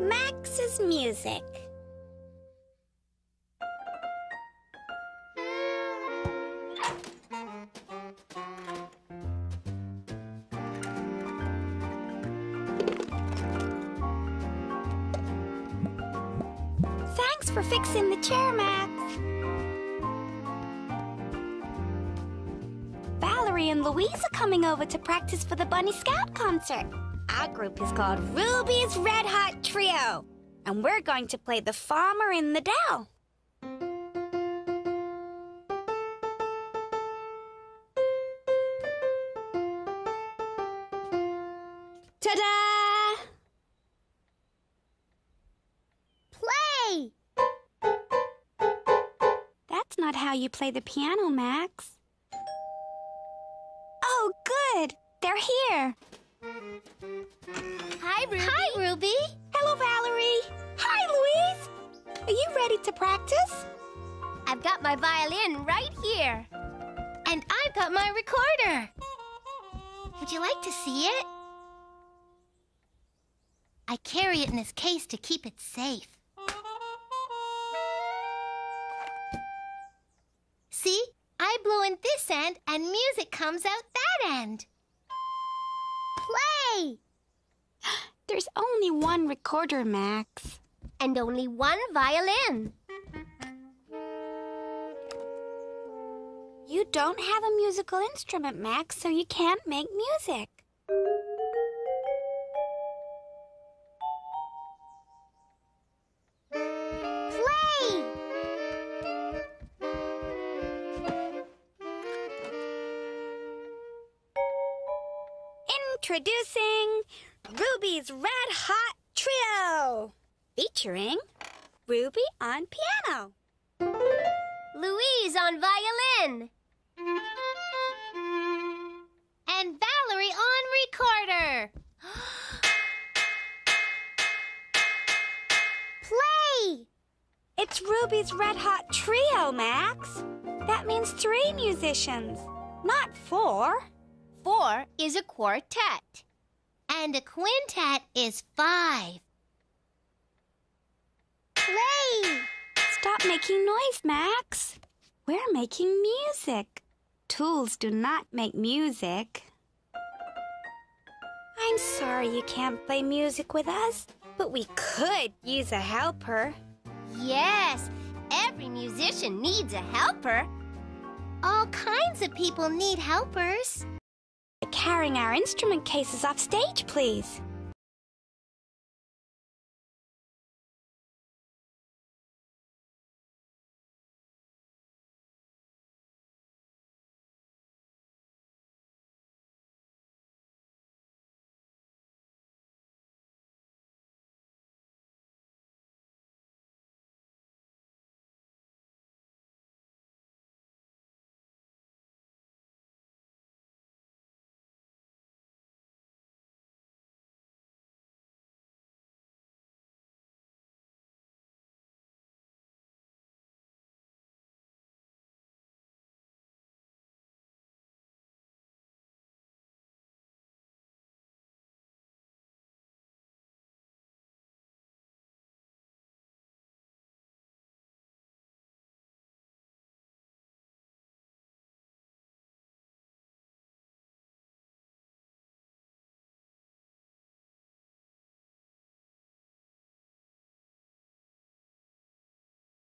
Max's music. Thanks for fixing the chair, Max. Valerie and Louise are coming over to practice for the Bunny Scout concert. Our group is called Ruby's Red Hot Trio, and we're going to play The Farmer in the Dell. Ta-da! Play! That's not how you play the piano, Max. Oh, good. They're here. Hi, Ruby. Hi, Ruby. Hello, Valerie. Hi, Louise. Are you ready to practice? I've got my violin right here. And I've got my recorder. Would you like to see it? I carry it in this case to keep it safe. See? I blow in this end and music comes out that end. Play! There's only one recorder, Max. And only one violin. You don't have a musical instrument, Max, so you can't make music. Play! Introducing Ruby's Red Hot Trio, featuring Ruby on piano. Louise on violin. And Valerie on recorder. Play! It's Ruby's Red Hot Trio, Max. That means three musicians, not four. Four is a quartet. And a quintet is five. Play! Stop making noise, Max. We're making music. Tools do not make music. I'm sorry you can't play music with us, but we could use a helper. Yes, every musician needs a helper. All kinds of people need helpers. Carrying our instrument cases off stage, please.